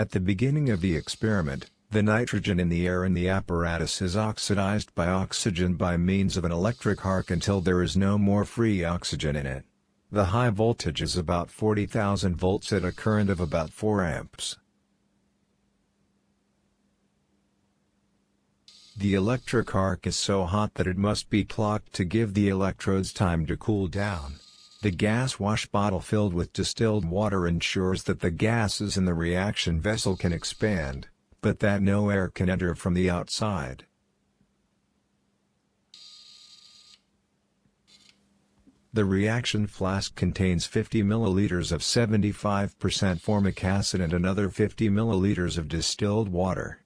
At the beginning of the experiment, the nitrogen in the air in the apparatus is oxidized by oxygen by means of an electric arc until there is no more free oxygen in it. The high voltage is about 40,000 volts at a current of about 4 amps. The electric arc is so hot that it must be clocked to give the electrodes time to cool down. The gas wash bottle filled with distilled water ensures that the gases in the reaction vessel can expand, but that no air can enter from the outside. The reaction flask contains 50 milliliters of 75% formic acid and another 50 milliliters of distilled water.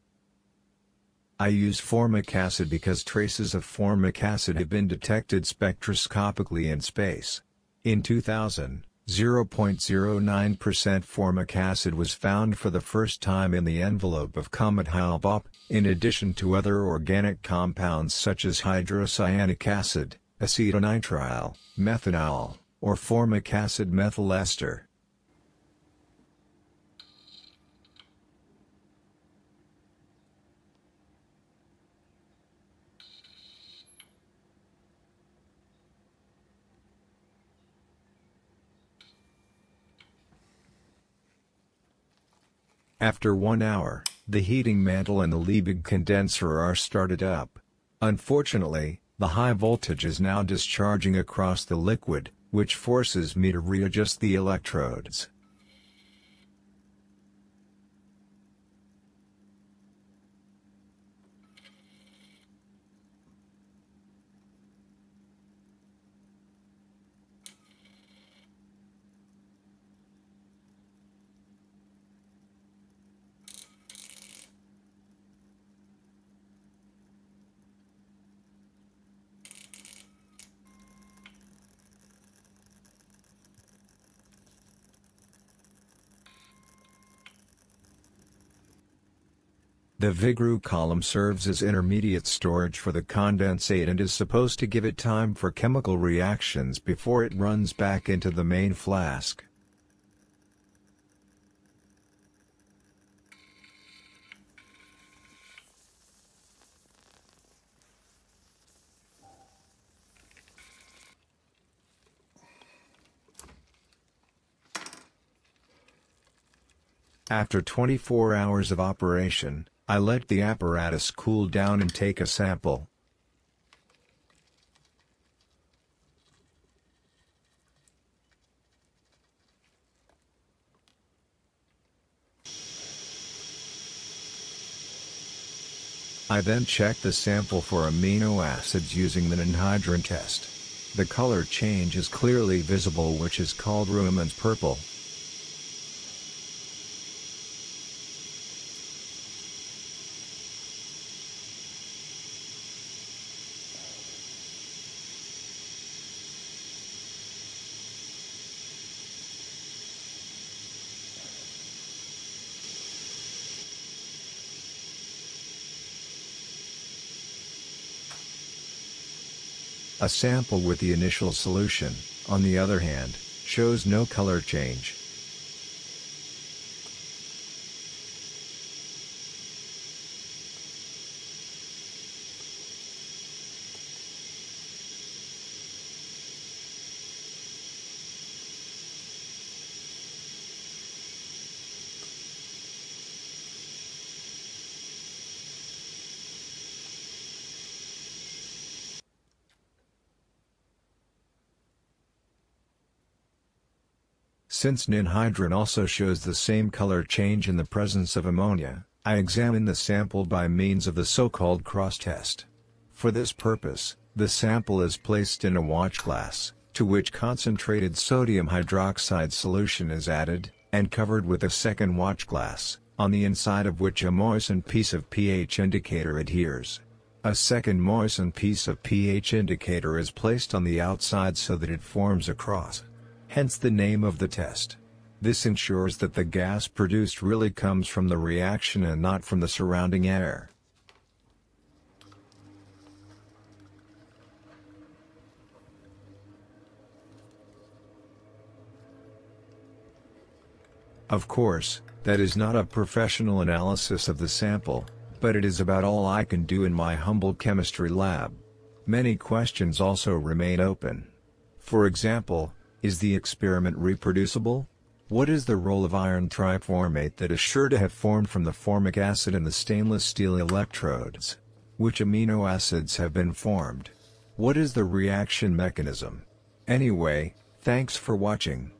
I use formic acid because traces of formic acid have been detected spectroscopically in space. In 2000, 0.09% formic acid was found for the first time in the envelope of comet Hale-Bopp, in addition to other organic compounds such as hydrocyanic acid, acetonitrile, methanol, or formic acid methyl ester. After one hour, the heating mantle and the Liebig condenser are started up. Unfortunately, the high voltage is now discharging across the liquid, which forces me to readjust the electrodes. The Vigreux column serves as intermediate storage for the condensate and is supposed to give it time for chemical reactions before it runs back into the main flask. After 24 hours of operation, I let the apparatus cool down and take a sample. I then check the sample for amino acids using the ninhydrin test. The color change is clearly visible which is called Ruhemann's purple. A sample with the initial solution, on the other hand, shows no color change. Since ninhydrin also shows the same color change in the presence of ammonia, I examine the sample by means of the so-called cross test. For this purpose, the sample is placed in a watch glass, to which concentrated sodium hydroxide solution is added, and covered with a second watch glass, on the inside of which a moistened piece of pH indicator adheres. A second moistened piece of pH indicator is placed on the outside so that it forms a cross hence the name of the test. This ensures that the gas produced really comes from the reaction and not from the surrounding air. Of course, That is not a professional analysis of the sample, but it is about all I can do in my humble chemistry lab. Many questions also remain open. For example, is the experiment reproducible? What is the role of iron triformate that is sure to have formed from the formic acid in the stainless steel electrodes? Which amino acids have been formed? What is the reaction mechanism? Anyway, thanks for watching.